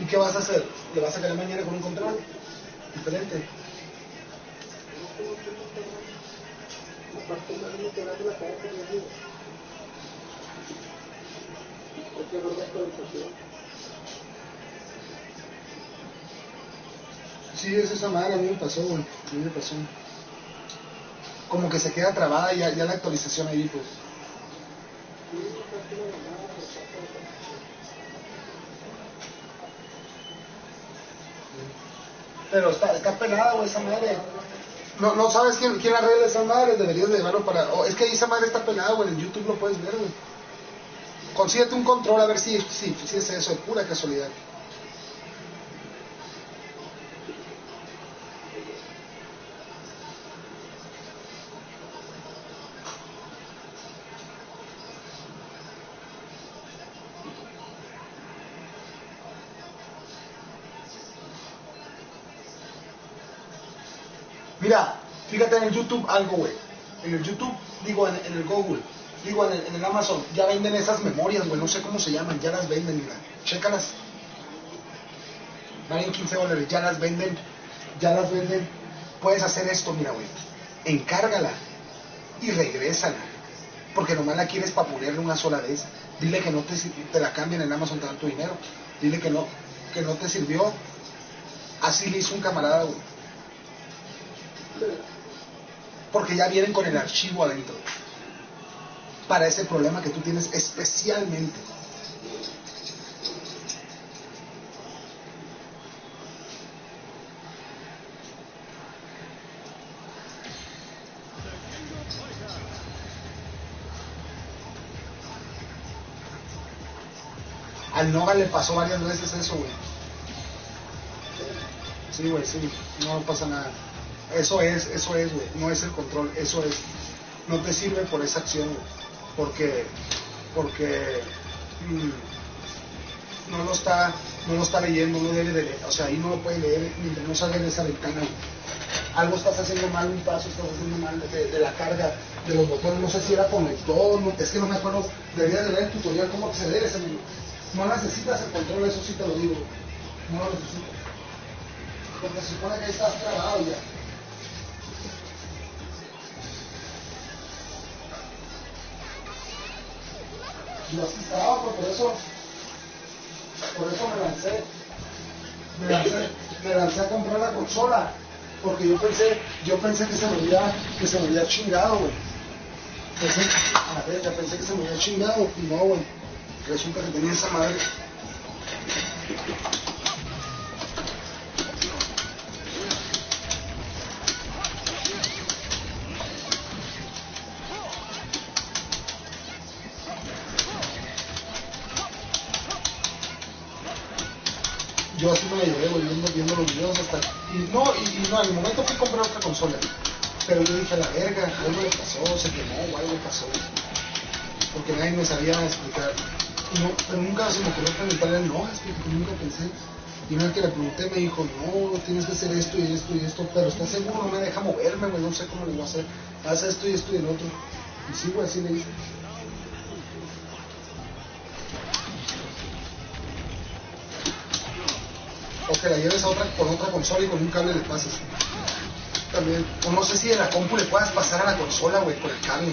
¿Y qué vas a hacer? ¿Le vas a quedar mañana con un control diferente? Sí, es esa madre, a mí me pasó, güey. A mí me pasó. Como que se queda trabada ya, ya la actualización ahí, pues. Pero está, está pelada, güey, esa madre. No, no sabes quién, quién arregla esa madre, deberías de llevarlo para... oh, es que esa madre está pelada, güey, en YouTube lo puedes ver, güey. Consíguete un control a ver si, si, si es eso, de pura casualidad. Fíjate en YouTube algo, güey. En el YouTube, digo, en, el Google, digo, en el, Amazon, ya venden esas memorias, güey. No sé cómo se llaman, ya las venden, mira. Chécalas. Valen 15 dólares, ya las venden, ya las venden. Puedes hacer esto, mira, güey. Encárgala y regrésala. Porque nomás la quieres para ponerle una sola vez. Dile que no te, te la cambien en Amazon, te dan tu dinero. Dile que no, que no te sirvió. Así le hizo un camarada, güey. Porque ya vienen con el archivo adentro. Para ese problema que tú tienes especialmente. Al Noga le pasó varias veces eso, güey. Sí, güey, sí. No pasa nada. Eso es, eso es, güey. No es el control, eso es. No te sirve por esa acción, güey. Porque, porque mm, no lo está, no lo está leyendo, no debe de leer. O sea, ahí no lo puede leer mientras no salga de esa ventana. Algo estás haciendo mal, un paso estás haciendo mal de, la carga de los botones. No sé si era conector, es que no me acuerdo. Deberías de ver el tutorial cómo acceder a ese menú. No necesitas el control, eso sí te lo digo. No lo necesitas. Porque se supone que ahí estás trabado ya. Estaba, pues, por eso, por eso me lancé. Me lancé, me lancé a comprar la consola. Porque yo pensé, yo pensé que se me había, que se me había chingado, güey. Pensé, a ver, ya pensé que se me había chingado, y no, güey. Resulta que tenía esa madre. Llevé, güey, viendo, los videos hasta... Y no, y, y no, el momento fui a comprar otra consola. Pero yo dije, la verga, algo le pasó, se quemó o algo pasó. Porque nadie me sabía explicar. No, pero nunca se me ocurrió preguntarle no, porque nunca pensé. Y una vez que le pregunté me dijo, no, tienes que hacer esto y esto y esto, pero ¿estás seguro? No me deja moverme, no sé cómo le voy a hacer. Haz esto y esto y el otro. Y güey, así le hice. O que la lleves a otra, con otra consola y con un cable le pases. También. O no sé si de la compu le puedas pasar a la consola, güey, por el cable.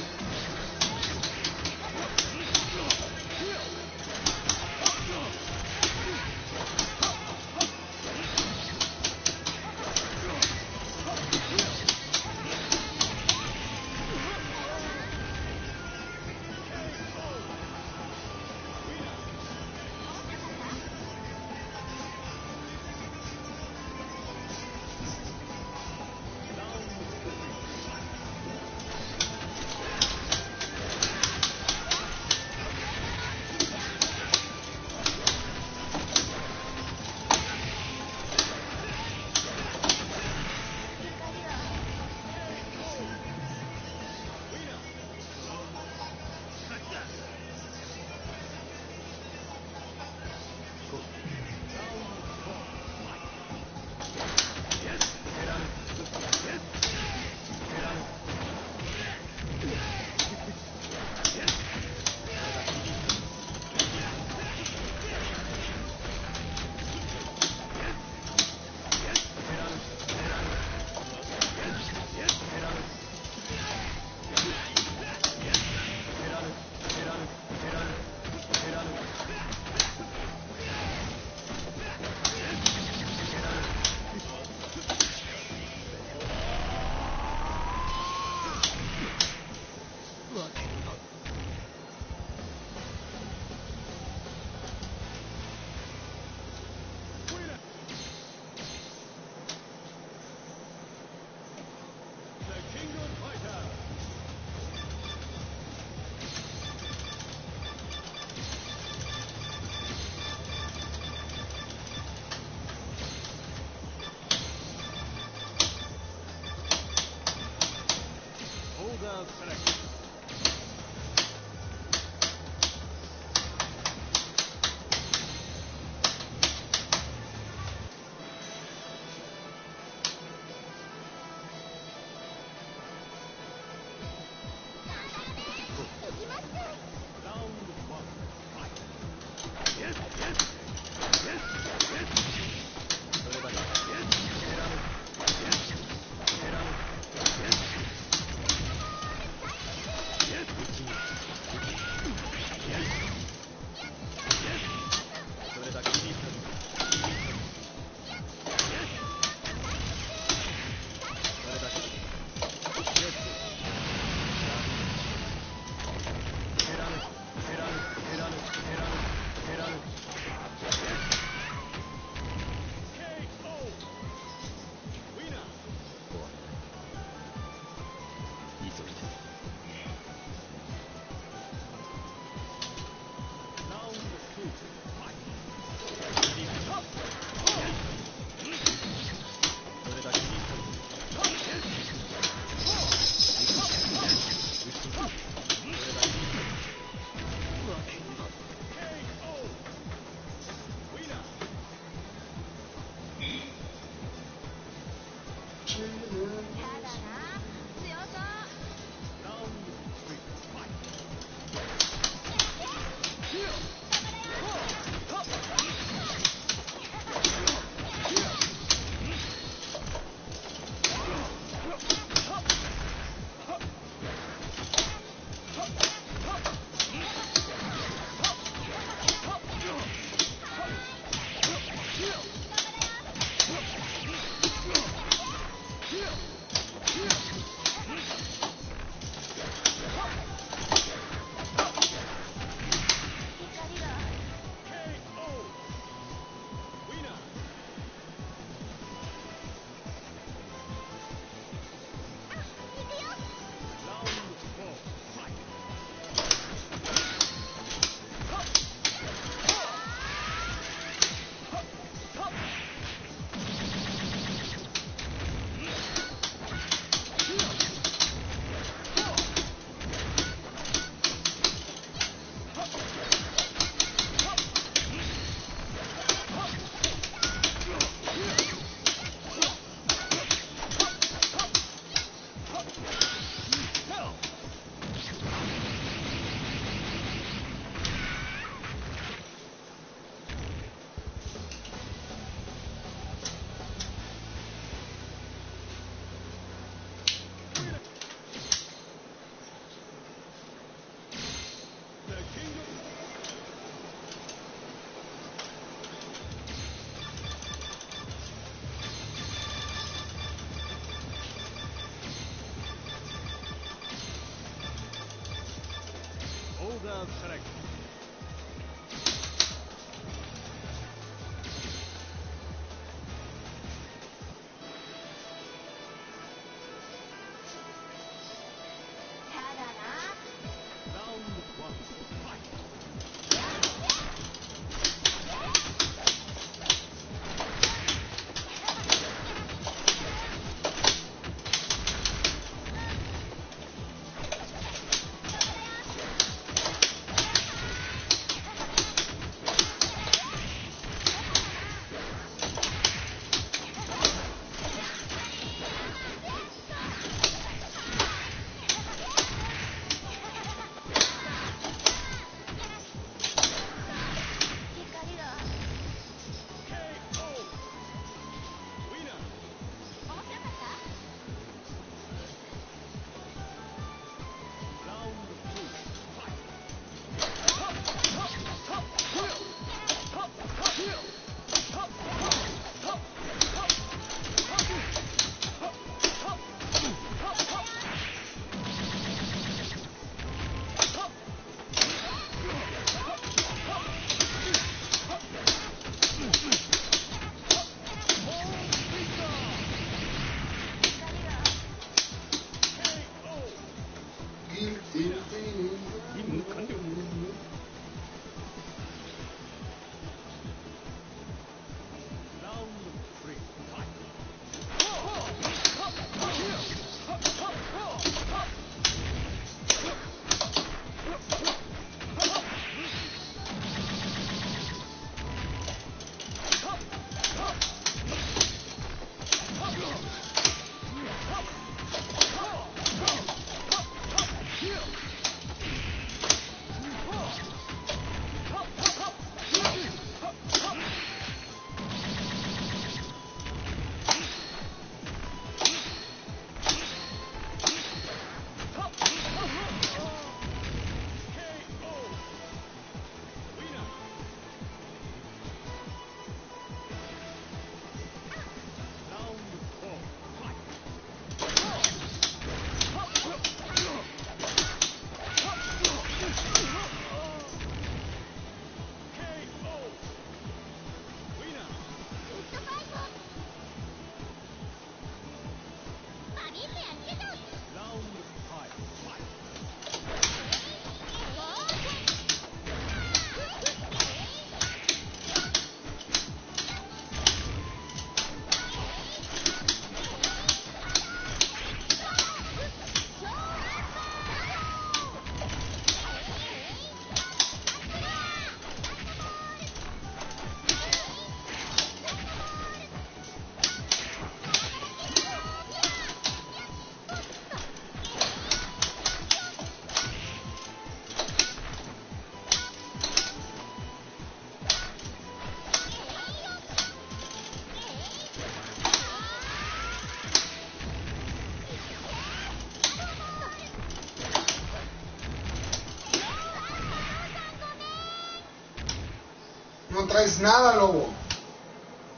Traes nada, lobo.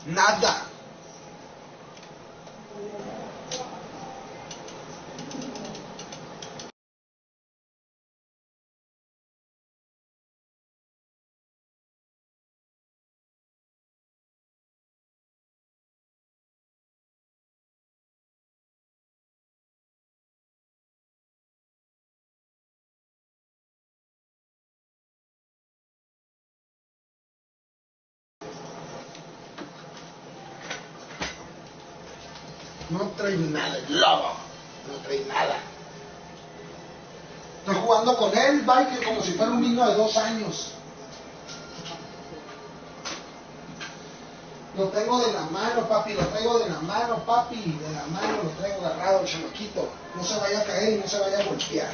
Nada. No trae nada, el lobo. No trae nada. Estoy jugando con él, Mike, como si fuera un niño de dos años. Lo tengo de la mano, papi, lo traigo de la mano, papi, de la mano lo traigo agarrado, chamaquito. No se vaya a caer y no se vaya a golpear.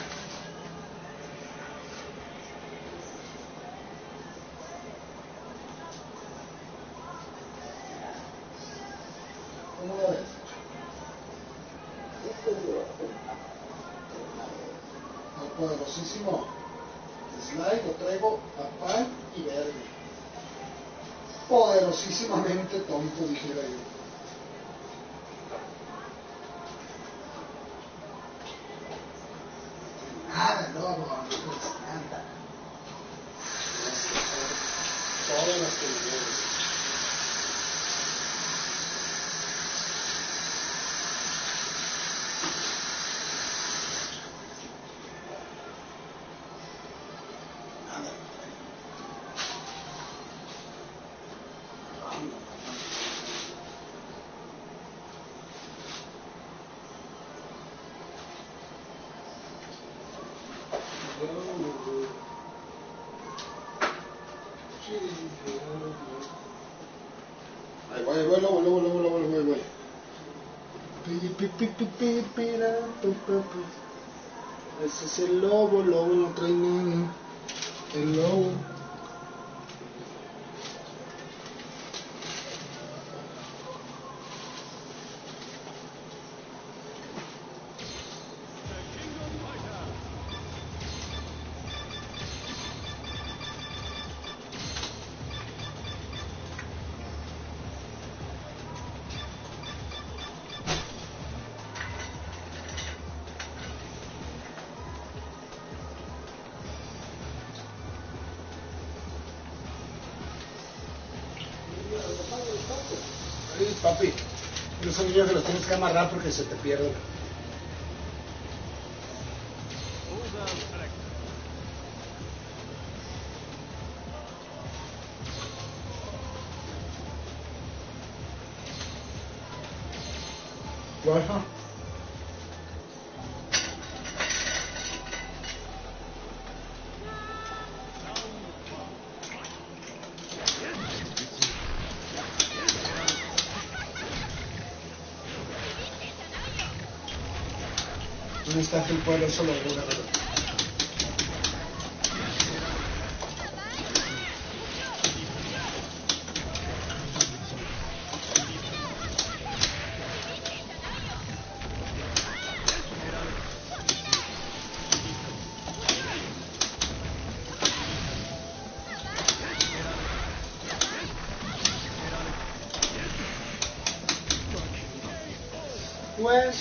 سلاب Niños que los tienes que amarrar porque se te pierden. Order ¿Dónde está el pueblo? Eso lo voy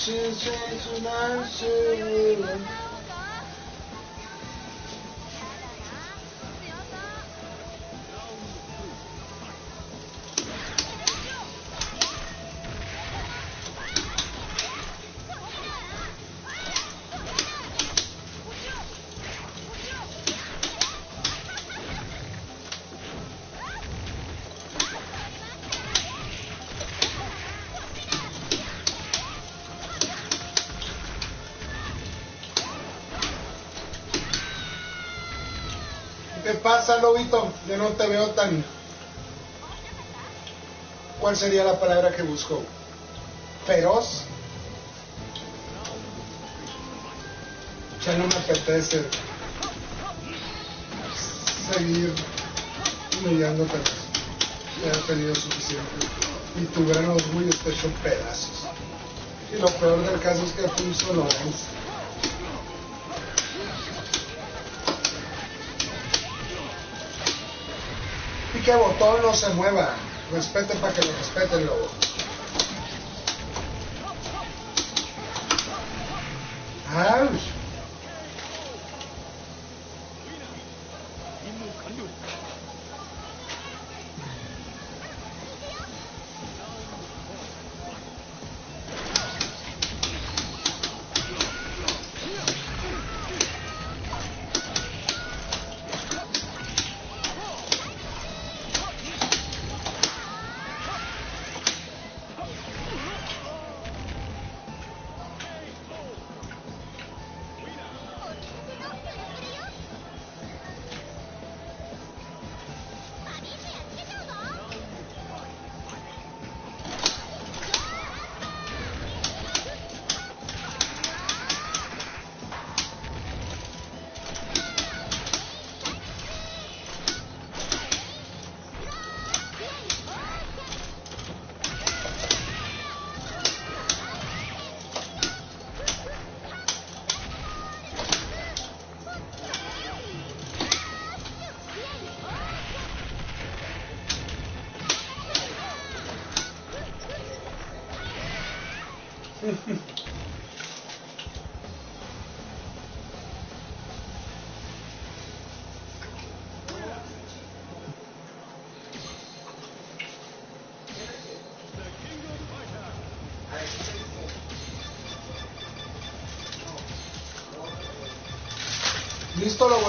a ver. Wishes into my soul. ¿Qué Yo no te veo tan... ¿Cuál sería la palabra que busco? ¿Feroz? Ya no me apetece seguir humillándote. Ya he tenido suficiente. Y tu gran orgullo está hecho pedazos. Y lo peor del caso es que tú solo eres. Pique botón no se mueva. Respete para que lo respeten, lobo.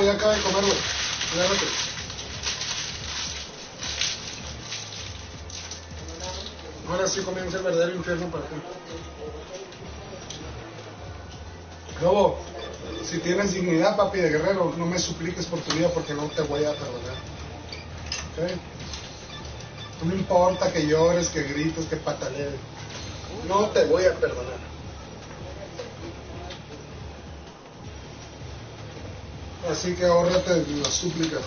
Listo, lo voy a acabar de comer, güey. Ahora sí comienza el verdadero infierno para ti. Lobo, si tienes dignidad, papi de guerrero, no me supliques por tu vida porque no te voy a perdonar. No importa que llores, que grites, que patalees. No te voy a perdonar. Así que ahórrate las súplicas.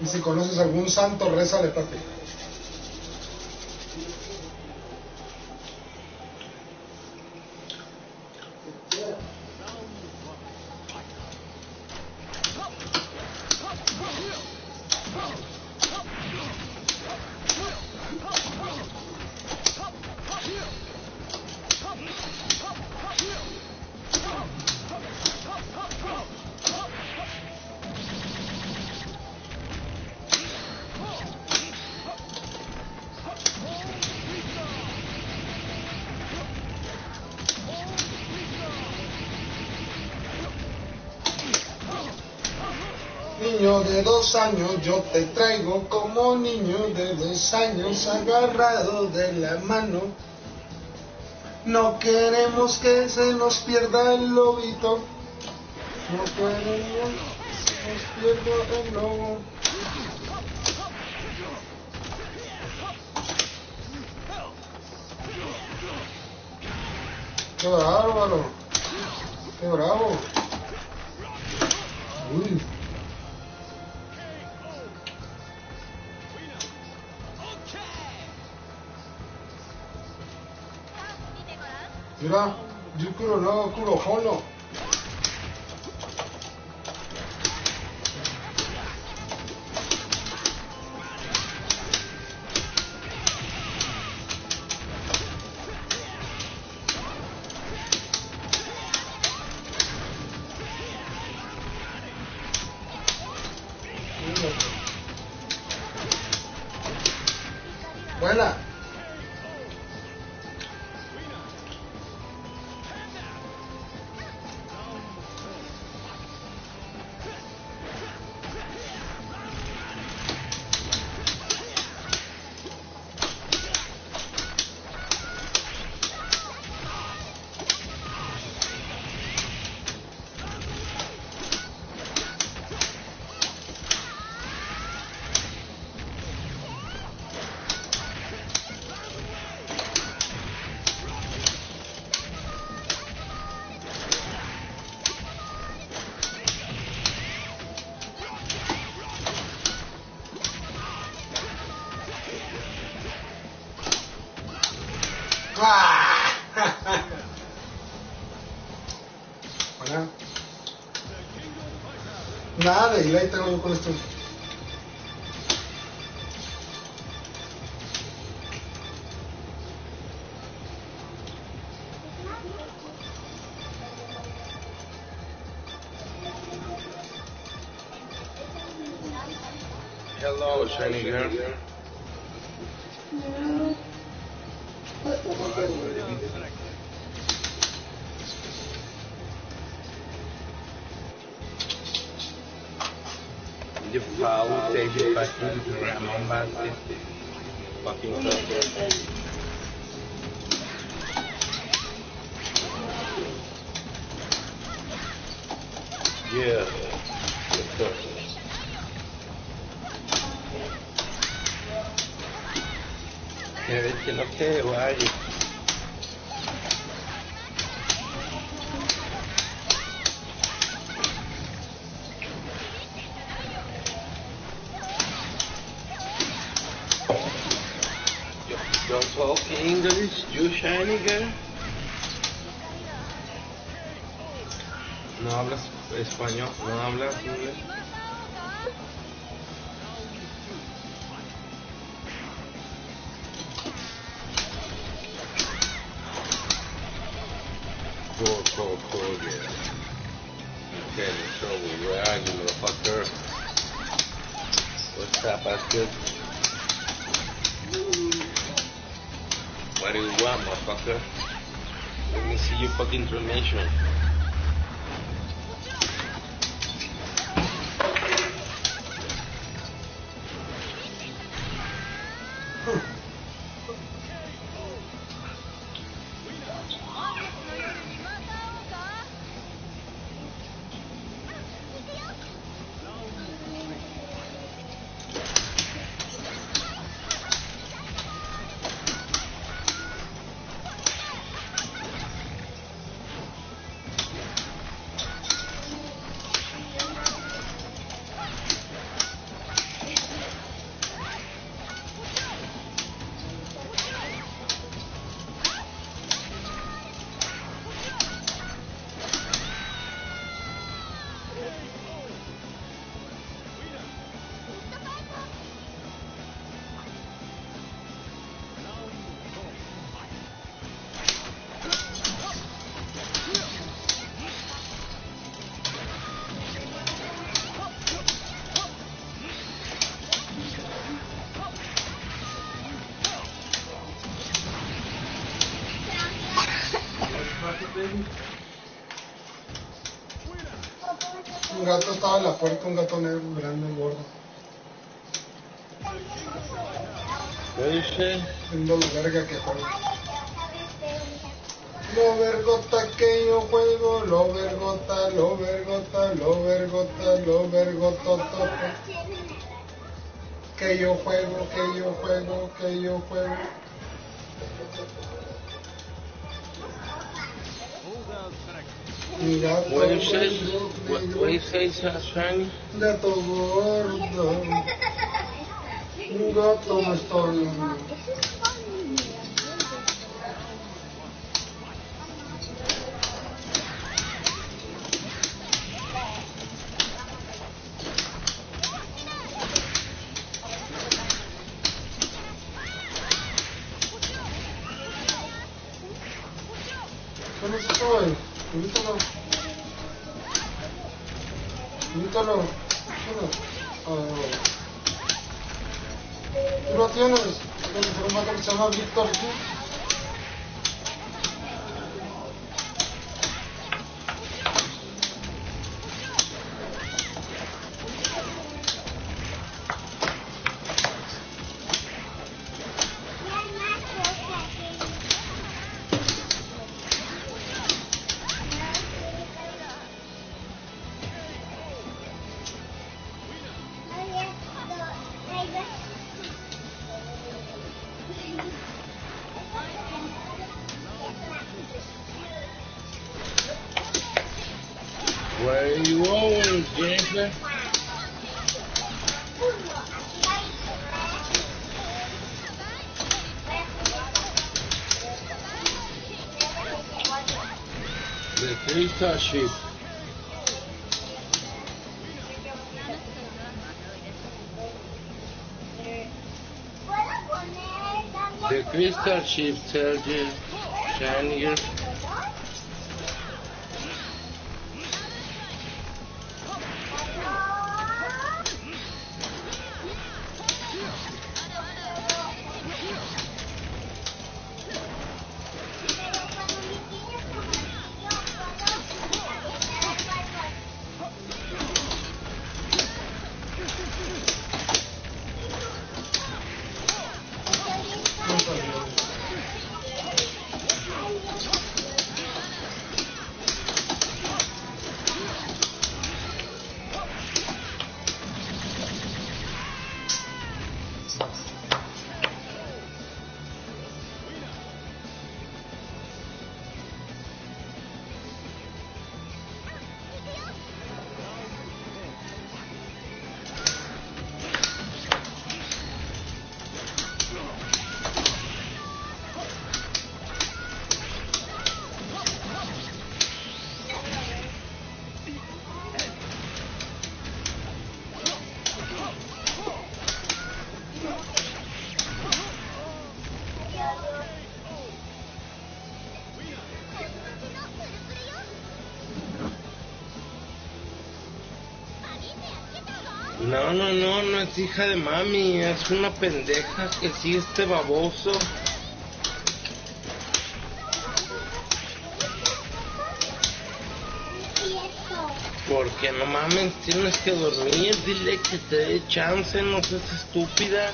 Y si conoces algún santo, rézale, papi. Niño dos años, yo te traigo como niño de dos años agarrado de la mano. No queremos que se nos pierda el lobito. No queremos que se nos pierda el lobo. ¡Qué bárbaro! ¡Qué bravo! Uy. Mira, Yukuro no Kuro Hono. Hola. Nada, y ahí tengo yo con esto. Hello, shiny girl. Remember this español, no hablas inglés. Cool, cool, cool, yeah. You, motherfucker? What's do you motherfucker? Let me see your fucking information. Gato estaba en la puerta, un gato negro, grande, gordo. You say? Siendo lo verga que juega. Lo vergota que yo juego, lo vergota, lo vergota, lo vergota, lo vergota, que yo juego, que yo juego, que yo juego. Strike. Mi gato What you say? negro, are you going, Jennifer? Ship. The crystal ship tells you, shine your No, no, no, no es hija de mami, es una pendeja que sí este baboso. Porque no mames, tienes que dormir, dile que te dé chance, no seas estúpida.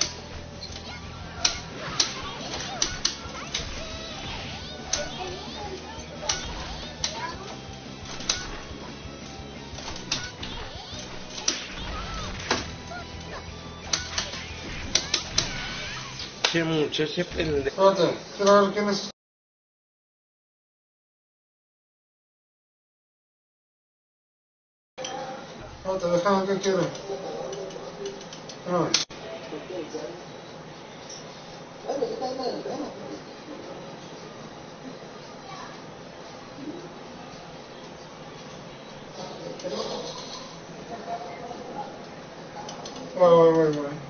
Che muchacha pendeja. Espérate, quiero ver quién es. Qué quiere. Espérame. Voy, voy, voy, voy.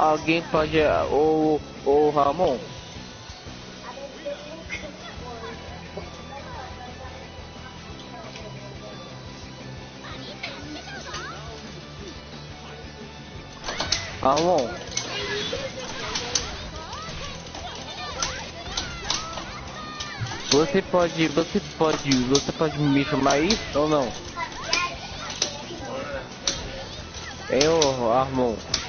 Alguém pode. O, o Ramon, Ramon. Você pode. Você pode. Você pode me chamar aí ou não? Hein, ô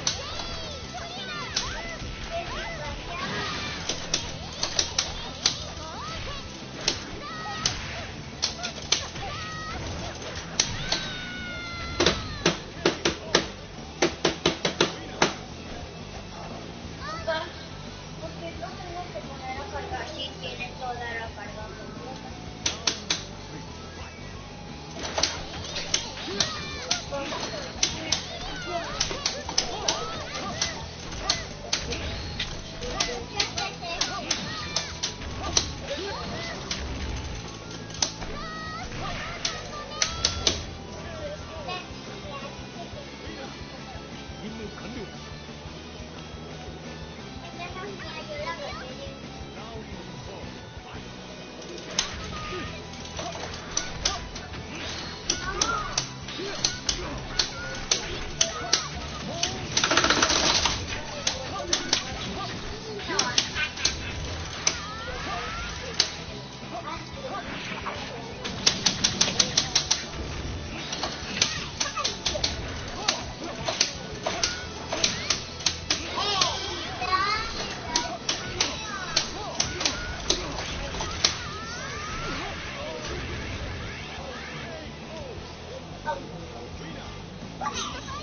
Oh, my God.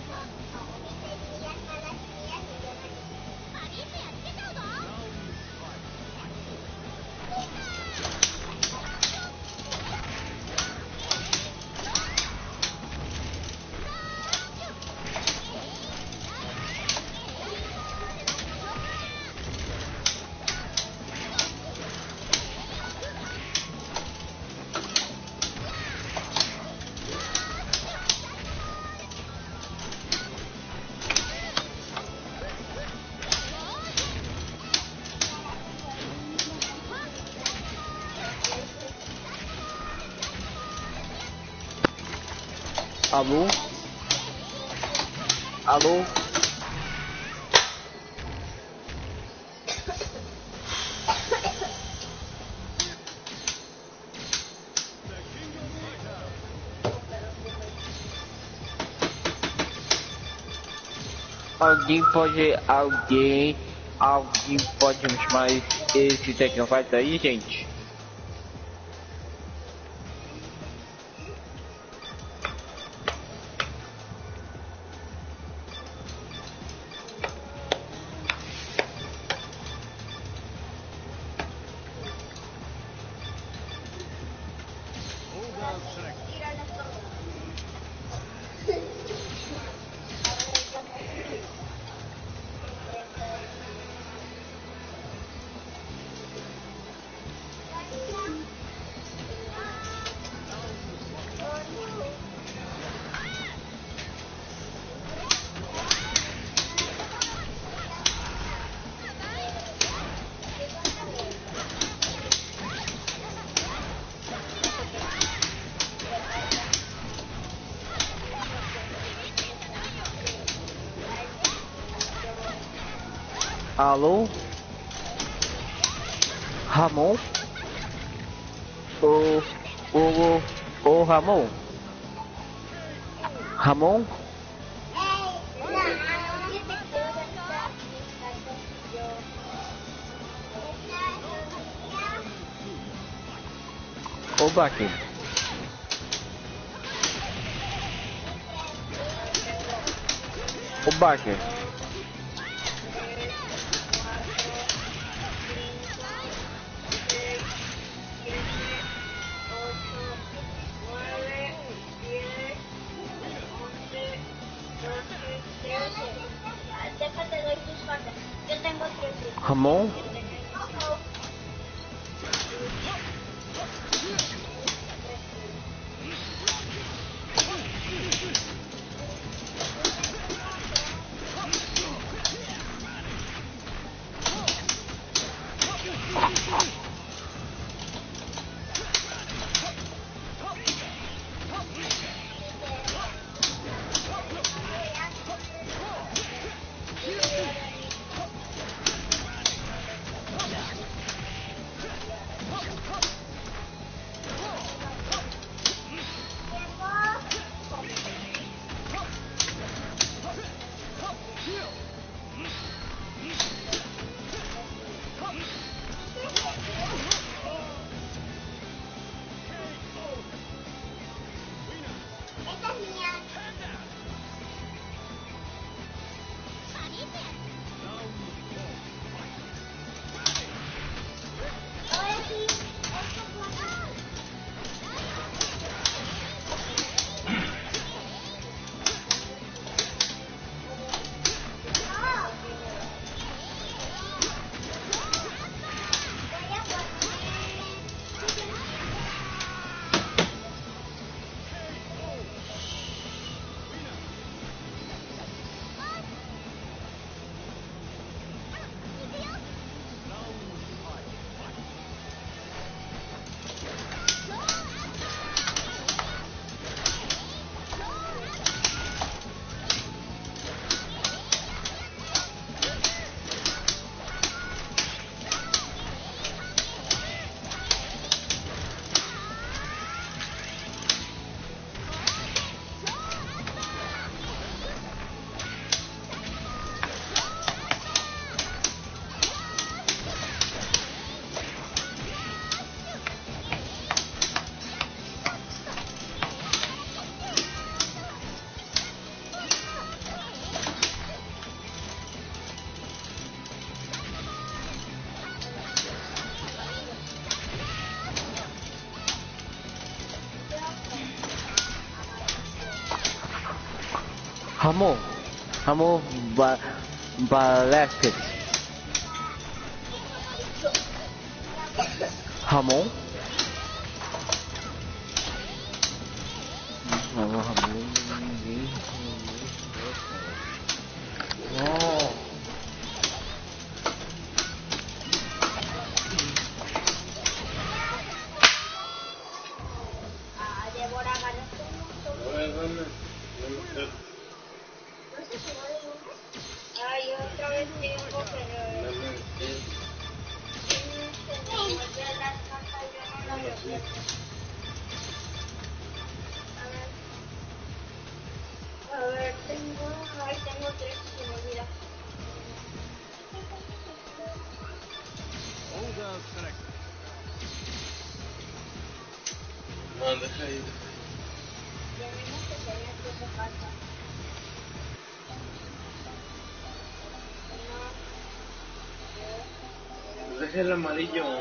Alô? Alô? Alguém pode. Alguém. Alguém pode chamar esse, Tecnofight aí, gente? Ô, Ramon? Ramon? Ô, Baque. Ô, Baque. Hamo, Hamo, ba Balakit. Hamo. Amarillo.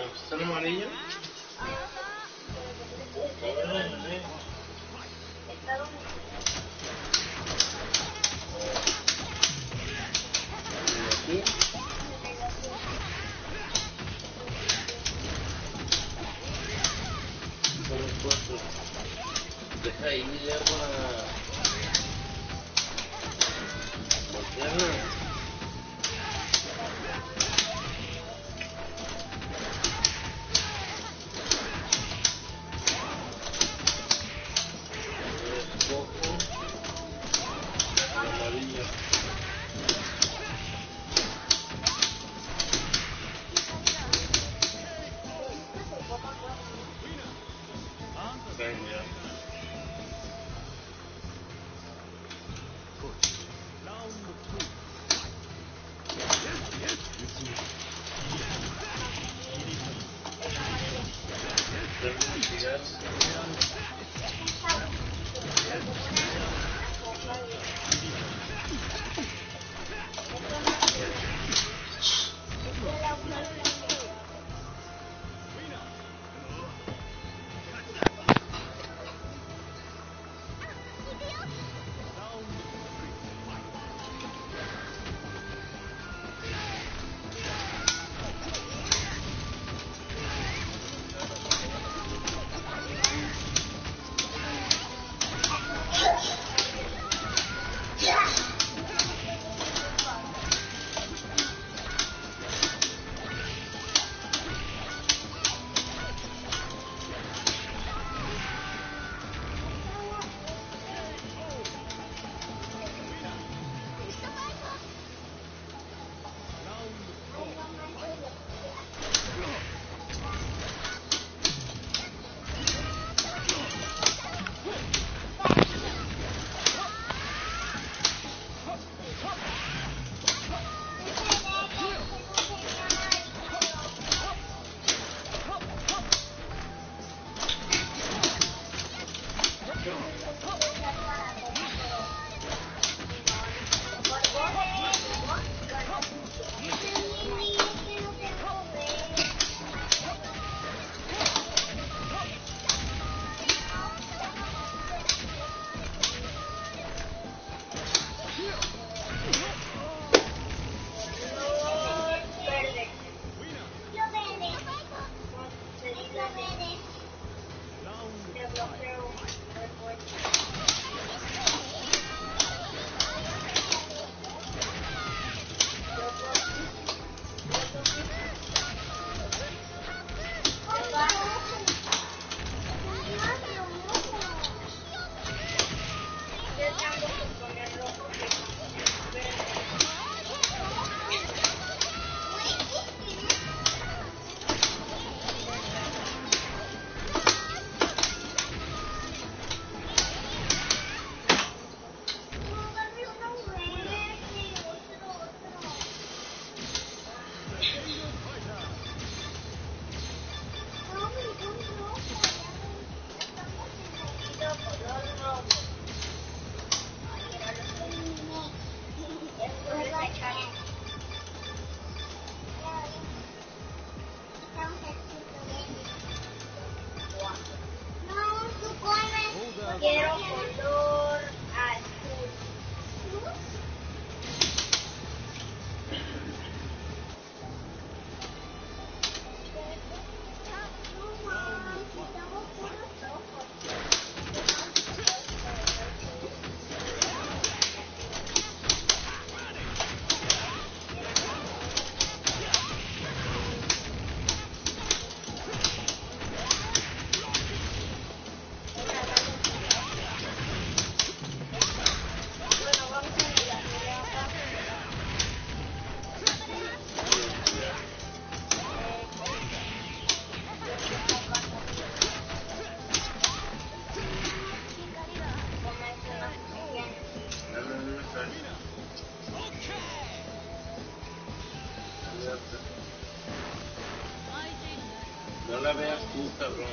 so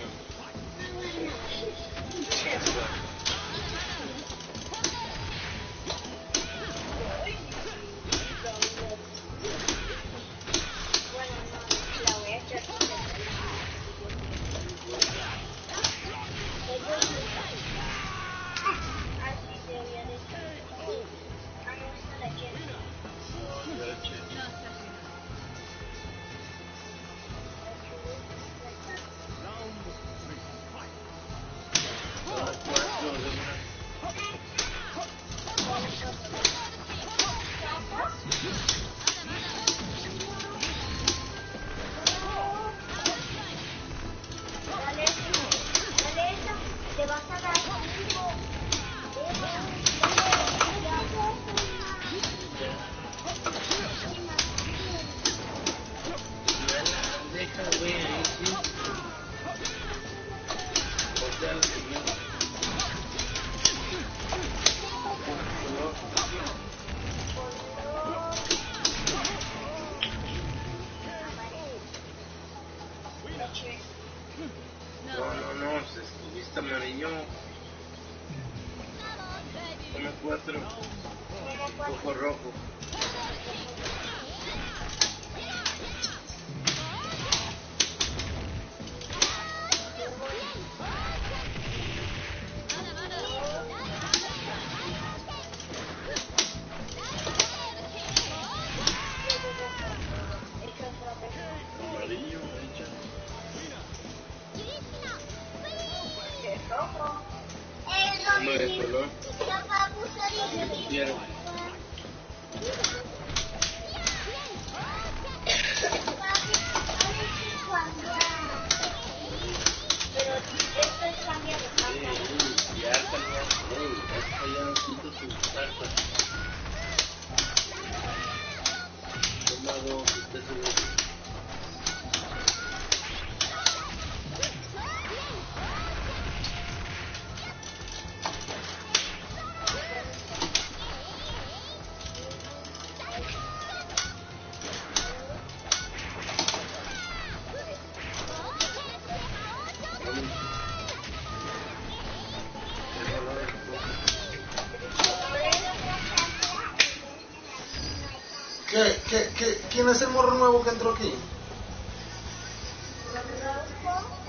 ¿Quién es el morro nuevo que entró aquí?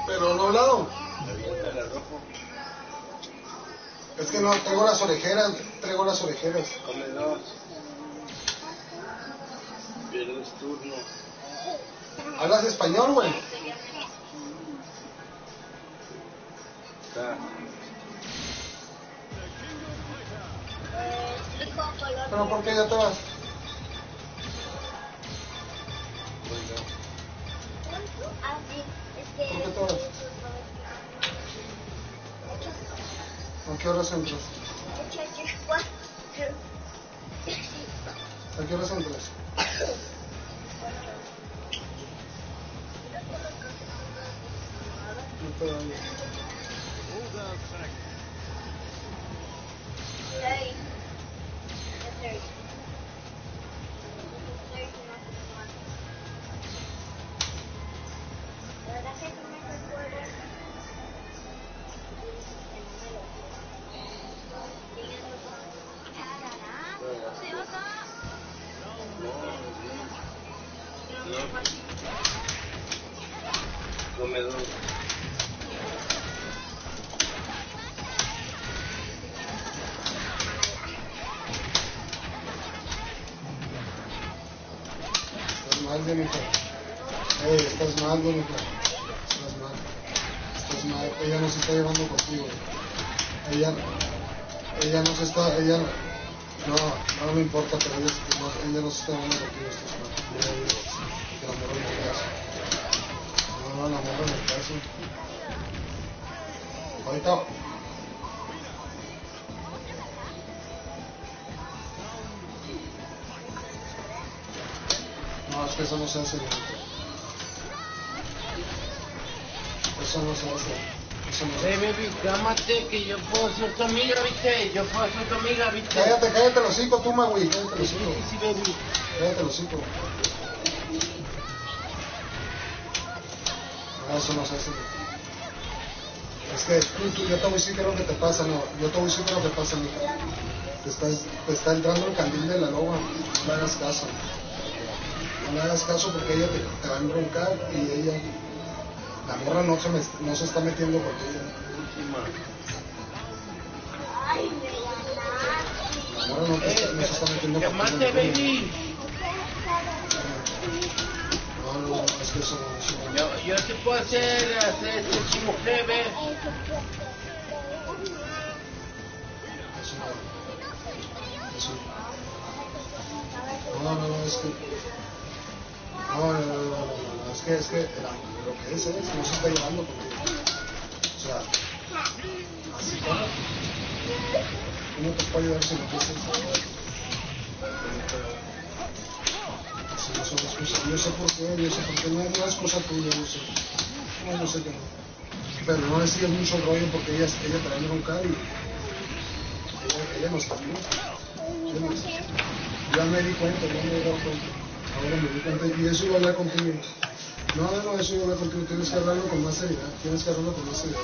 Pero no hablado. Es que no, traigo las orejeras, traigo las orejeras. Come dos. Pierdes turno. ¿Hablas español, güey? ¿Pero por qué ya te vas? ¿A qué eso no se hace. Eso no se hace. Hey, baby, cálmate que yo puedo ser tu amiga, ¿viste? Yo puedo ser tu amiga, ¿viste? Cállate, cállate los hocico, tú, Magui. Cállate los hocico. sí, baby. Cállate los. No, eso no se hace. Es que tú, tú, yo te voy a decir qué es lo que te pasa, no. Yo te voy a decir qué es lo que pasa, mija. Te está, te está entrando el candil de la loba. No hagas caso. No hagas caso porque ella te, te va a embroncar y ella. La morra no se, me, no se está metiendo por ti. La morra no, te- no se está metiendo ¡Que por ti. mate, baby! No, no, es que eso no. Yo, yo te puedo hacer, hacer este como jefe. Eso no. Eso no. No, no, no, es que. No, no, no, no, no, no, es que, es que la- lo que es, es, no se está llevando contigo. O sea, así como. ¿Cómo te puede ayudar si no te? Así no son las cosas. Yo sé por qué, yo sé por qué, no, no es cosa tuya, yo sé. No, yo sé que no. Pero no le sigas mucho rollo porque ella, ella va a broncar y ella, ella no no está bien. Ya me di cuenta, ya me he dado cuenta. Ahora me di cuenta y eso a hablar contigo. No, no, eso a hablar contigo. Tienes que hablarlo con más seriedad. Tienes que hablarlo con más seriedad.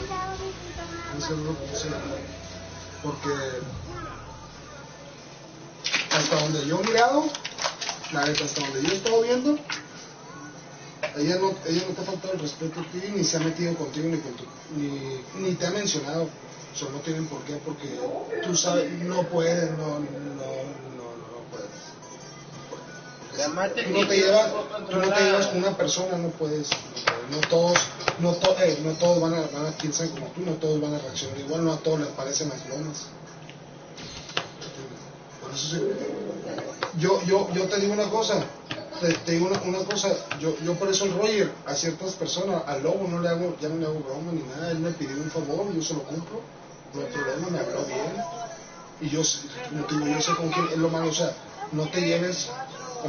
Tienes que hablarlo con más seriedad. Porque hasta donde yo he mirado, la neta, hasta donde yo he estado viendo, ella no, ella no te ha faltado el respeto a ti, ni se ha metido contigo, ni, con tu- ni, ni te ha mencionado. O sea, no tienen por qué, porque tú sabes, no puedes, no, no. Tú no te llevas, con una persona, no puedes. No todos, no, to- eh, no todos van a, van como tú, no todos van a reaccionar igual, no a todos les parecen las lomas. Por eso sí. Yo, yo, yo te digo una cosa, te, digo una, una cosa, yo, yo por eso el Roger, a ciertas personas, al lobo no le hago, ya no le hago broma ni nada, él me pidió un favor, yo se lo cumplo, no hay problema, me habló bien, y yo, yo sé con quién es lo malo, o sea, no te lleves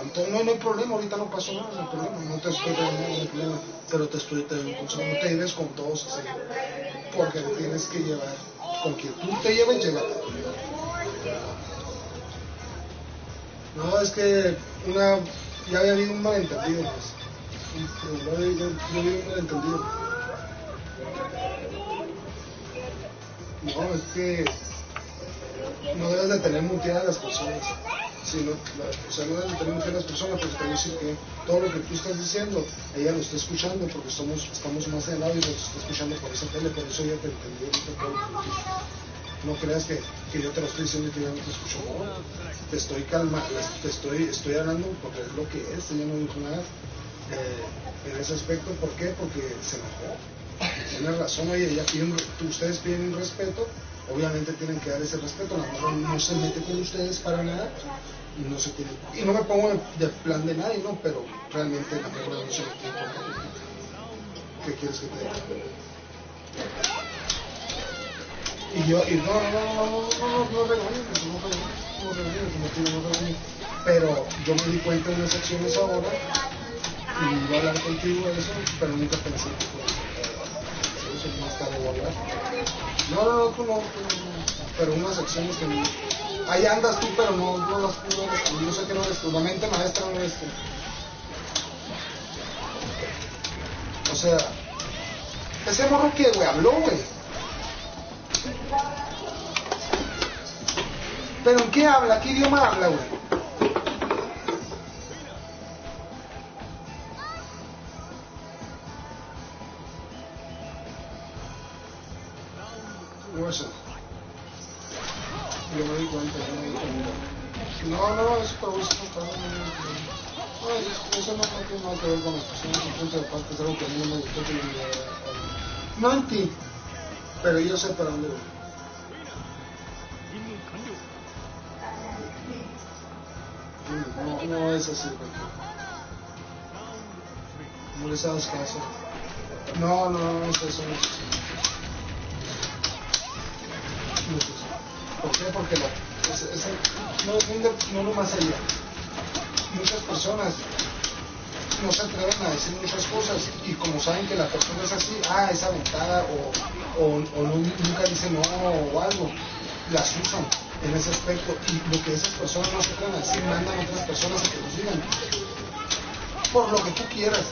todo, no, no hay problema, ahorita no pasó nada, no hay problema, no te estoy dando hay problema, pero te estoy te no te lleves con todos así, porque tienes que llevar con quien tú te lleves, llévate. No, es que una, ya había habido un malentendido, pues. Había, un malentendido. No, es que no debes de tener muteadas las personas. Sí, no, la- o sea, no a las personas porque te decir que todo lo que tú estás diciendo, ella lo está escuchando porque estamos, estamos más de lado y lo está escuchando por esa tele, por eso ella te entendió. No creas que, que yo te lo estoy diciendo y que ya no te escucho. No, te estoy calma, te estoy, estoy hablando porque es lo que es, ella no dijo nada eh, en ese aspecto. ¿Por qué? Porque se enojó. Tiene razón, oye, ella pide ustedes piden un respeto, obviamente tienen que dar ese respeto, la morra no se mete con ustedes para nada y no se tiene, y no me pongo de, plan de nadie, ¿no? Pero realmente la morra no se con ¿Qué quieres que te diga? Y yo, y no, no, no, no, no, no, no no. Pero yo me di cuenta de unas acciones ahora y iba a hablar contigo de eso, pero nunca pensé que fuera. No, no, no, tú no, no, pero unas acciones que no. Ahí andas tú, pero no, no las no. Yo sé que no eres tú, la mente maestra no eres tú. O sea, ese morro que, güey, habló, güey. ¿Pero en qué habla? ¿Qué idioma habla, güey? Yo me di cuenta, yo me di cuenta. No, no, eso pero eso no está no, no, eso, no, tiene nada que ver con eso es un punto de parte, es algo que a mí no me gustó que me No en pero yo sé para dónde voy. No, no es así, no les hagas caso. No, no, no no es eso. Qué? Porque es, es, no, no, no, no más allá. Muchas personas no se atreven a decir muchas cosas y como saben que la persona es así, ah, es aventada o, o, nunca dice no o algo, las usan en ese aspecto y lo que esas personas no se atreven a decir mandan a otras personas a que los digan por lo que tú quieras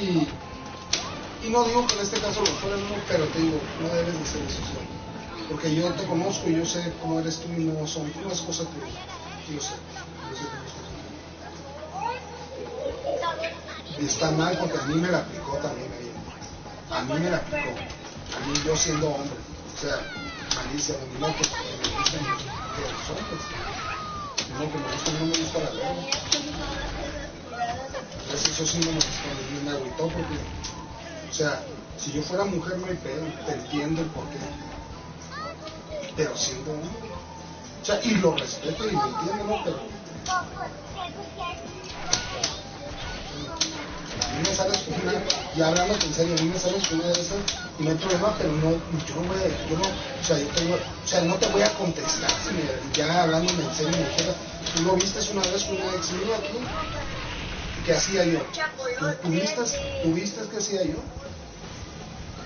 y, Y no digo que en este caso lo fuera no, pero te digo, no debes de ser eso. Porque yo te conozco y yo sé cómo eres tú y no son, no es cosa tuya. Yo sé, yo sé es. Y está mal porque a mí me la aplicó también ella. A mí me la aplicó. A mí yo siendo hombre. O sea, malicia, no que me gustan los, hombres. No, que me gusta, no me gusta la verga. Entonces eso sí no me gustó, me agüitó porque, o sea, si yo fuera mujer no hay pedo, te entiendo el porqué. Pero siendo hombre. O sea, y lo respeto y lo entiendo, ¿no? Pero a mí me sales con una, y hablando en serio, a mí me sales con una de esas y no hay problema, pero no, yo no voy a, yo no, o sea, yo tengo, o sea, no te voy a contestar ya hablando en serio me tú lo viste una vez con una ex mía aquí, ¿qué hacía yo? ¿Tú, viste, tú viste qué hacía yo?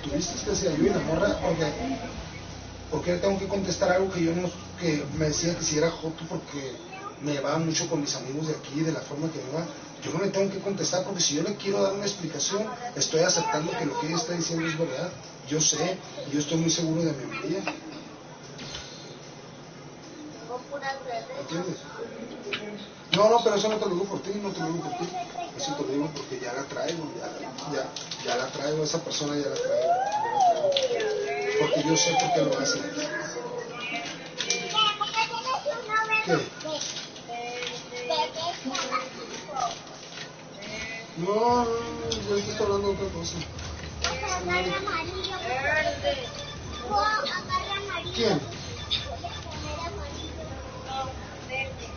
¿Tú viste qué hacía yo? Y la morra, porque, porque tengo que contestar algo que yo no, que me decía que si era joto porque me llevaba mucho con mis amigos de aquí, de la forma que me va, yo no le tengo que contestar porque si yo le quiero dar una explicación, estoy aceptando que lo que ella está diciendo es verdad. Yo sé, y yo estoy muy seguro de mi vida. ¿Entiendes? No, no, pero eso no te lo digo por ti, no te lo digo por ti. Eso te lo digo porque ya la traigo, ya, ya, ya la traigo, esa persona ya la traigo. Yo sé por qué lo hace. ¿Qué? No, yo estoy hablando de otra cosa. ¿Quién?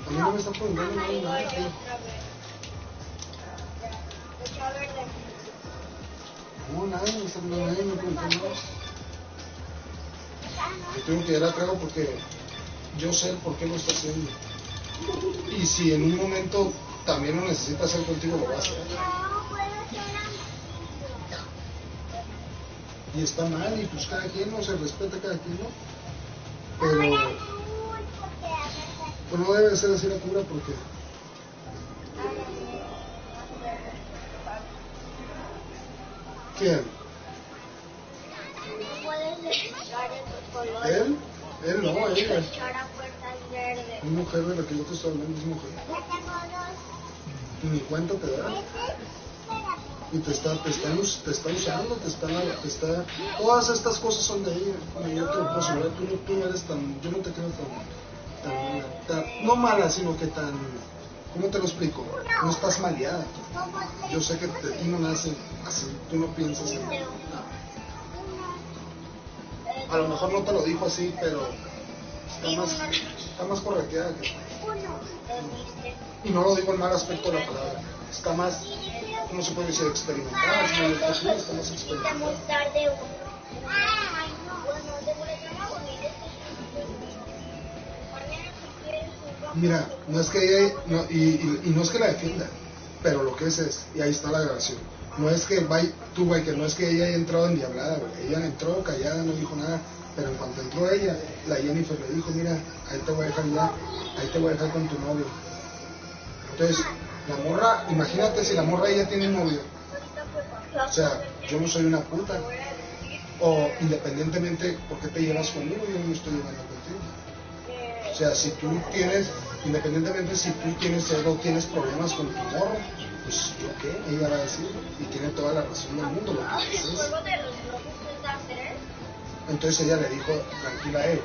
A mí no me está preguntando nada. No, nadie me está preguntando, nadie me nada. Yo tengo que ya la traigo porque yo sé por qué lo está haciendo. Y si en un momento también lo necesita hacer contigo, lo va a hacer. Y está mal, y pues cada quien no se respeta cada quien, ¿no? Pero pues no debe ser así la cura porque ¿quién? Mujer de la que yo te estoy hablando, es mujer. Y ni cuenta te da. Y te está, te está, te está usando, te está, te está... Todas estas cosas son de ella. Y yo te lo puedo asegurar, tú, no- tú eres tan... Yo no te creo tan... tan, tan- no mala, sino que tan... ¿Cómo te lo explico? No estás maleada. Yo sé que de ti no nace así, tú no piensas en... A lo mejor no te lo dijo así, pero está más, está más correteada que Y no lo digo en mal aspecto de la palabra. Está más, ¿cómo se puede decir? Experimentada, está más experimentada. Mira, no es que ella, no, y, y- y no es que la defienda, pero lo que es es, y ahí está la grabación. No es que tú, güey, que no es que ella haya entrado endiablada, güey. Ella entró callada, no dijo nada, pero en cuanto entró ella, la Jennifer le dijo, mira, ahí te voy a dejar ya, ahí te voy a dejar con tu novio. Entonces, la morra, imagínate si la morra ella tiene novio. O sea, yo no soy una puta. O independientemente, ¿por qué te llevas conmigo? Yo no me estoy llevando contigo. O sea, si tú tienes, independientemente si tú tienes algo, tienes problemas con tu morro, pues yo qué, ella va a decir, y tiene toda la razón del mundo. Entonces ella le dijo, tranquila a él,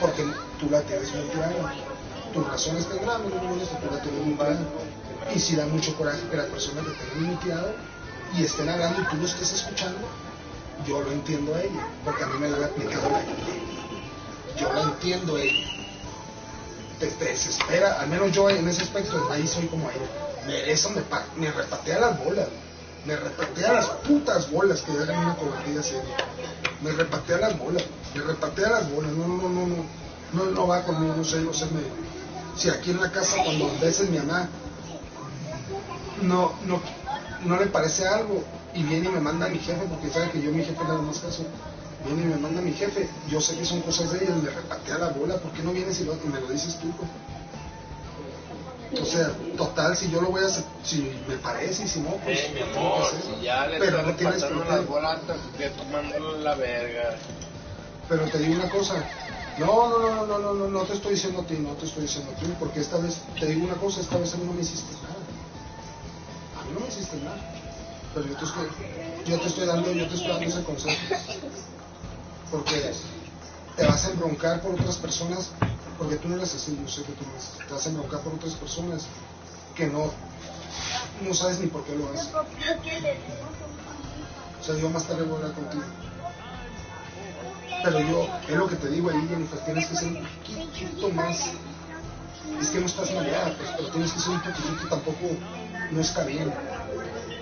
porque tú la tienes muy clara. Tus razones tendrán, no no, no, tú la tienes muy clara. Y si da mucho coraje que la persona te tenga muteado y estén hablando y tú lo estés escuchando, yo lo entiendo a ella, porque a mí me lo ha aplicado la. Yo lo entiendo a ella. Te, desespera, al menos yo en ese aspecto, ahí soy como ella. Me, eso me, me repatea las bolas, me repatea las putas bolas que dejan una cobardía haciendo. Me repatea las bolas, me repatea las bolas, no, no, no, no, no, no va conmigo, no sé, no sé, me, si aquí en la casa cuando a veces mi mamá no, no, no le parece algo. Y viene y me manda a mi jefe, porque sabe que yo a mi jefe le hago más caso, viene y me manda a mi jefe, yo sé que son cosas de ella me repatea la bola, ¿por qué no vienes y, lo- me lo dices tú? O sea, total, si yo lo voy a hacer, si me parece y si no, pues Eh, mi amor, si ya le Pero no tienes por las te tomando la verga. Pero te digo una cosa, no, no, no, no, no, no, no te estoy diciendo a ti, no te estoy diciendo a ti, porque esta vez, te digo una cosa, esta vez a mí no me hiciste nada. A mí no me hiciste nada. Pero yo te estoy, yo te estoy dando, yo te estoy dando ese consejo. Porque te vas a embroncar por otras personas, porque tú no eres así, yo sé que tú eres. Te a embroncar por otras personas que no, no sabes ni por qué lo haces. O sea, yo más tarde voy a hablar contigo. Pero yo, es lo que te digo ahí, Jennifer, tienes que ser un poquito más. Es que no estás mareada, pues, pero tienes que ser un poquitito, tampoco no está bien.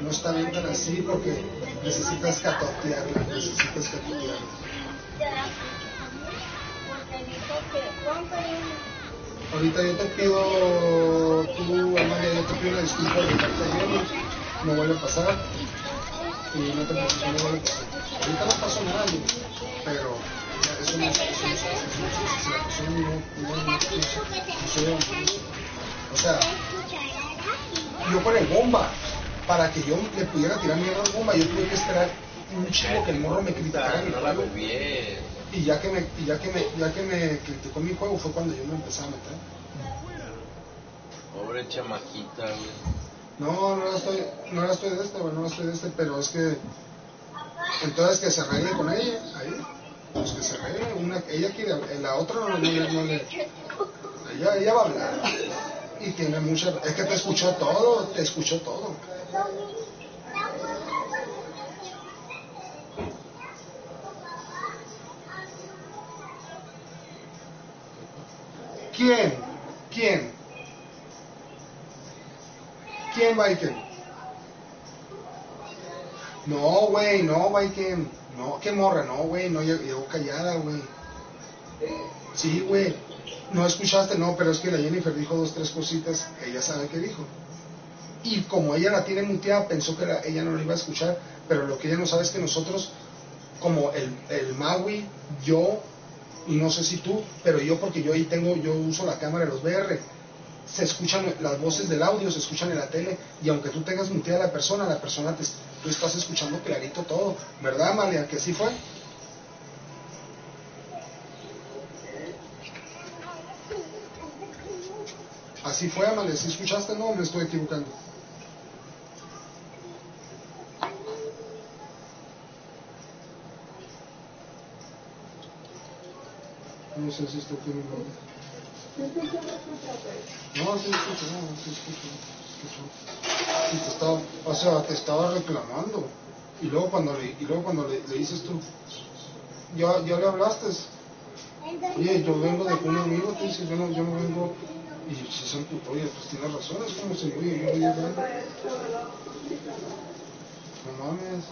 No está bien tan así porque necesitas catotearla, necesitas catotearla. Ahorita yo te pido, tú, Amalia, yo te pido una disculpa de parte de Jenny, no vuelve a pasar. Y no te preocupes, no vuelve a pasar. Ahorita no pasó nada, pero eso no es, eso no no no o sea, yo con el bomba, para que yo le pudiera tirar mierda al bomba, yo tuve que esperar un chingo que el morro me criticara No la juego. Y ya que me, y ya que me, ya que me criticó mi juego fue cuando yo me empecé a meter. Pobre chamaquita, güey. No, no la estoy, no la estoy de este, no la estoy de este, pero es que entonces que se reíe con ella, ahí, pues que se reíe, una, ella quiere, la otra no, no, le- no le, ella, ella va a hablar y tiene mucha, es que te escuchó todo, te escuchó todo. ¿Quién? ¿Quién? ¿Quién, Viking? No, güey, no, Viking. No, qué morra, no, güey, no llegó callada, güey. Sí, güey. No escuchaste, no, pero es que la Jennifer dijo dos, tres cositas, ella sabe qué dijo. Y como ella la tiene muteada, pensó que la- ella no la iba a escuchar, pero lo que ella no sabe es que nosotros, como el, el Maui, yo, no sé si tú, pero yo porque yo ahí tengo, yo uso la cámara de los VR, se escuchan las voces del audio, se escuchan en la tele, y aunque tú tengas muteada a la persona, la persona te, tú estás escuchando clarito todo, ¿verdad, Amalia? Que sí fue. Así fue, Amalia, ¿sí escuchaste? No, me estoy equivocando. No sé si tiene un nombre. No, sí escucho, no, sí escucho, escucho. Y te estaba, o sea, te estaba reclamando. Y luego cuando le, y luego cuando le, le dices tú, ya, ya le hablaste. Oye, yo vengo de un amigo, tú dices, yo no, yo no vengo. Y si se emputó, oye, pues tienes razón, es como si, oye, yo voy a hablar. No mames.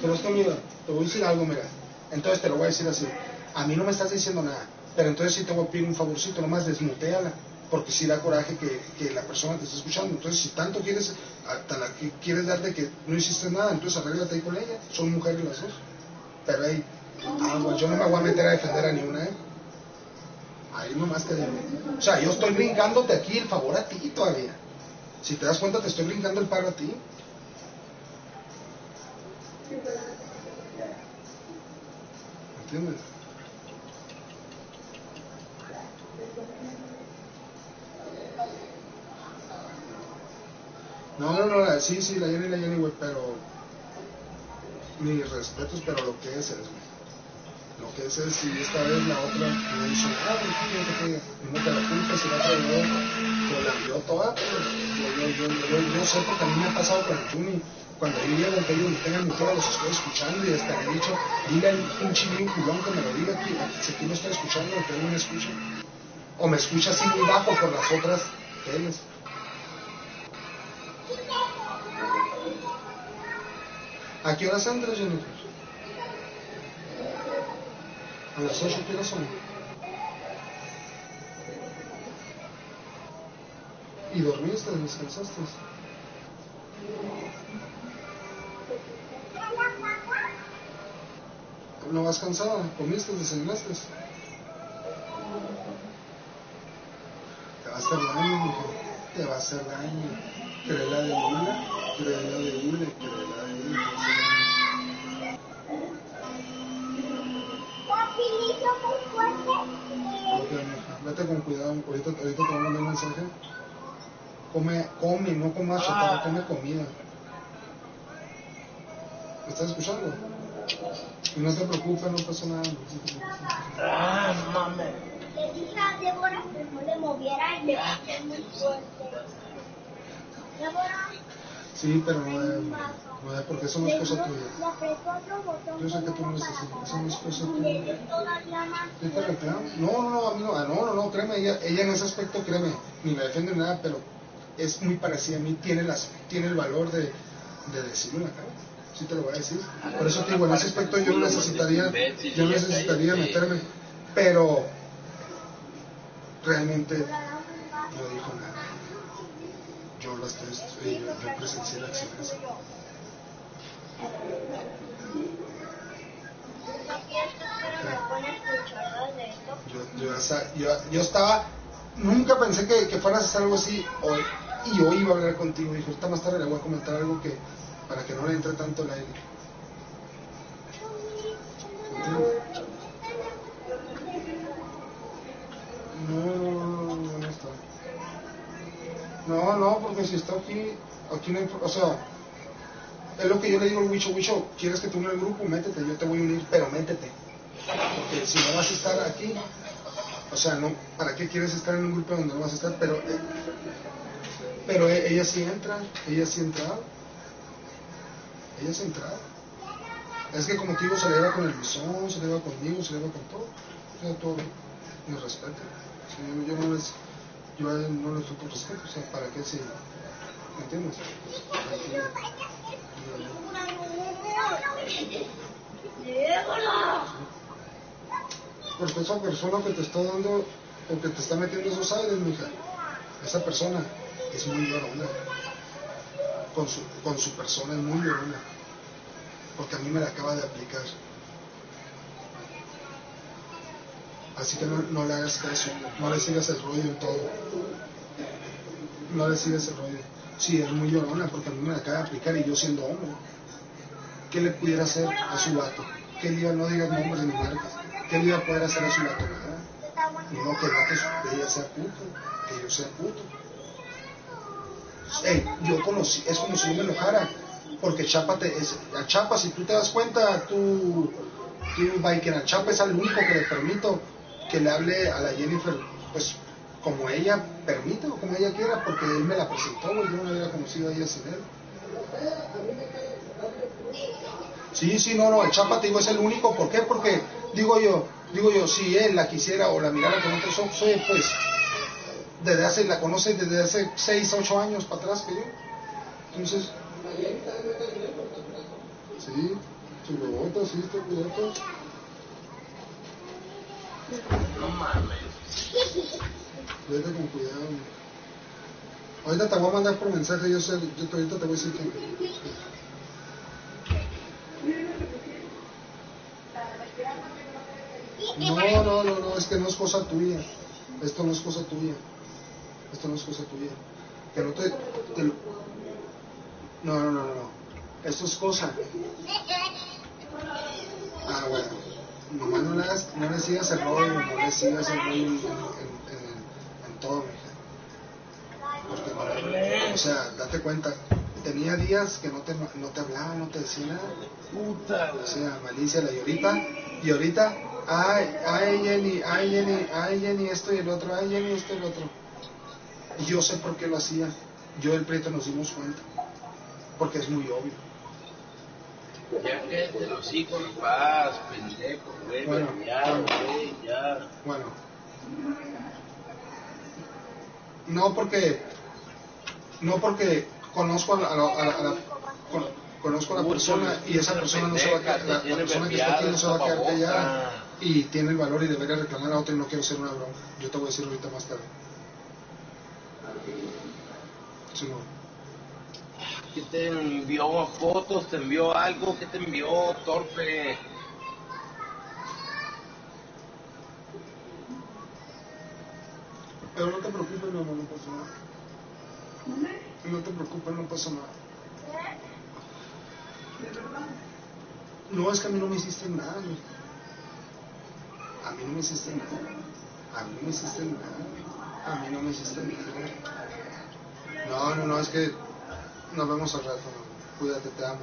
Pero es que mira, te voy a decir algo, mira. Entonces te lo voy a decir así. A mí no me estás diciendo nada. Pero entonces sí te voy a pedir un favorcito, nomás desmuteala. Porque sí da coraje que, que la persona te esté escuchando. Entonces, si tanto quieres, hasta la que quieres dar de que no hiciste nada, entonces arréglate ahí con ella. Son mujeres las dos. Pero ahí, yo no me voy a meter a defender a ninguna, ¿eh? Ahí nomás te digo. O sea, yo estoy brincándote aquí el favor a ti todavía. Si te das cuenta, te estoy brincando el paro a ti. ¿Entiendes? No, no, no, sí, sí, la Jenny, la Jenny, güey, pero mis respetos, pero lo que es es, güey. Lo que es y esta vez la otra me dice, ah, ¿por qué quiero que te diga? No te la culpa si la otra yo, que la vio toda, yo, yo, yo, yo, sé porque a mí me ha pasado con el Juni. Cuando yo llego que ellos tengan mi los estoy escuchando y hasta le he dicho, dile al pinche vinculón que me lo diga, tío, si tú no estás escuchando, que no me escucha. O me escucha así muy bajo por las otras teles. ¿A qué horas entras, Jennifer? A las 8, ¿qué horas son? ¿Y dormiste? ¿Descansaste? ¿No vas cansada? ¿Comiste? ¿Desayunaste? va a hacer daño, mijo. Te va a hacer daño. Créela de una, créela de una, créela de una. Vete con cuidado, ahorita, ahorita te voy a mandar un mensaje. Come, come, no comas chatarra, come comida. ¿Me estás escuchando? Y no te preocupes, no pasa nada. Ah, mames. Le dije a Débora que no le moviera y le puse muy fuerte. Débora, Sí, pero no es, no es porque eso no es cosa tuya. Yo sé que tú no haciendo, eso no es cosa tuya. No, no, no, a mí no, ah, no, no, no, créeme, ella, ella en ese aspecto, créeme, ni me defiende ni nada, pero es muy parecida a mí, tiene, las, tiene el valor de, de decirlo en la cara. Sí te lo voy a decir. Por eso te digo, en ese aspecto yo necesitaría, yo necesitaría meterme, pero realmente no dijo nada. Yo las tres, eh, yo, yo presencié la acción Yo, yo, yo, estaba, nunca pensé que, que fueras a hacer algo así hoy, y hoy iba a hablar contigo. Dije, ahorita más tarde le voy a comentar algo que, para que no le entre tanto el aire. No, no, está. No, no, porque si está aquí, aquí no hay, o sea, es lo que yo le digo al Wicho, Wicho, ¿quieres que te una al grupo? Métete, yo te voy a unir, pero métete. Porque si no vas a estar aquí, o sea, no, ¿para qué quieres estar en un grupo donde no vas a estar? Pero, eh, pero e- ella sí entra, ella sí entra, ella sí entra. Es que como te digo, se le lleva con el bisón, se le lleva conmigo, se le lleva con todo. O sea, todo, me respeta. Yo, no les, yo no les falto respeto, o sea, ¿para qué si, ¿me entiendes? Porque esa persona que te está dando, o que te está metiendo esos aires, mija, esa persona es muy llorona. Con su, con su persona es muy llorona. Porque a mí me la acaba de aplicar. Así que no, no le hagas caso, no le sigas el rollo en todo. No le sigas el rollo. Sí, es muy llorona porque a mí me la acaba de aplicar y yo siendo hombre. ¿Qué le pudiera hacer a su vato? ¿Qué le iba, no digas nombres ni marcas? ¿Qué le iba a poder hacer a su vato? Y no que el vato ella sea puto, que yo sea puto. Ey, yo conocí, es como si yo me enojara, porque Chapa te, es, a Chapa, si tú te das cuenta, tú, tú, Biker, a Chapa es el único que le permito que le hable a la Jennifer, pues, como ella permite o como ella quiera, porque él me la presentó, güey, yo no la hubiera conocido a ella sin él. Sí, sí, no, no, el Chapa te digo es el único, ¿por qué? Porque, digo yo, digo yo, si él la quisiera o la mirara con otros ojos, pues, desde hace, la conoce desde hace 6, 8 años para atrás que yo. Entonces, sí, chulotas, sí, está chulotas. No mames. Vete con cuidado. Ahorita te voy a mandar por mensaje, yo sé, yo ahorita te voy a decir que... No, no, no, no, es que no es cosa tuya. Esto no es cosa tuya. Esto no es cosa tuya. Que no te... te lo- No, no, no, no. Esto es cosa. Ah, bueno. Nomás no le, hagas- no le sigas el rollo, no le sigas el rollo en, en, en- en todo, mija. Porque no, o sea, date cuenta, tenía días que no te, no te hablaba, no te decía nada. Puta, O sea, malicia la y ahorita, y ahorita, ay, ay Jenny, ay Jenny, ay Jenny, esto y el otro, ay Jenny, esto y el otro. Y yo sé por qué lo hacía. Yo y el Prieto nos dimos cuenta. Porque es muy obvio. Ya que te los hijos en paz, pendejo, güey, Bueno, ya, bueno. güey, ya. Bueno. No porque, no porque conozco a la, a la- a la- a la- con- conozco a la persona y esa persona no se va a quedar, la, la persona que está aquí no se va a quedar callada y tiene el valor y debería reclamar a otra y no quiero ser una broma. Yo te voy a decir ahorita más tarde. Sí, no. ¿Qué te envió fotos? ¿Te envió algo? ¿Qué te envió, torpe? Pero no te preocupes, mi amor, no pasa nada. No te preocupes, no pasa nada. No, es que a mí no me hiciste nada. A mí no me hiciste nada. A mí no me hiciste nada. A mí no me hiciste nada. No, no, no, es que nos vemos al rato. Cuídate, te amo.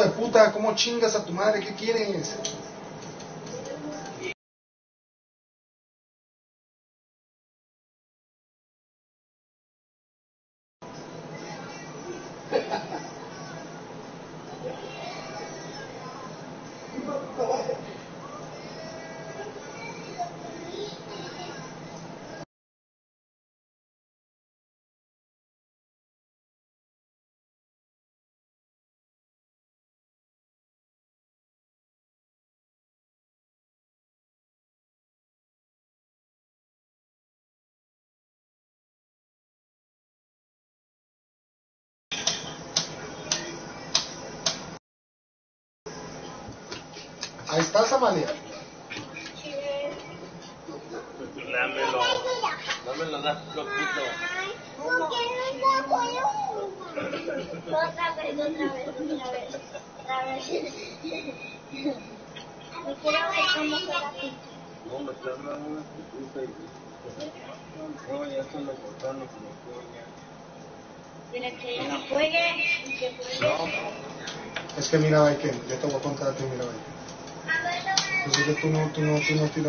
De puta, ¿cómo chingas a tu madre? ¿Qué quieres? Estás, Amalia. Dámelo. Dámelo, dámelo, puto. ¿Por qué no está? Otra vez, otra vez, otra vez. Otra vez. Me quiero ver cómo juega así. No, me estás dando una puta y... No, ya se lo cortaron como coña. Quiere que juegue y que juegue. Es que mira, que yo te voy a contar a ti, mira, Bay. 風がどうっどうっどうっどうって来る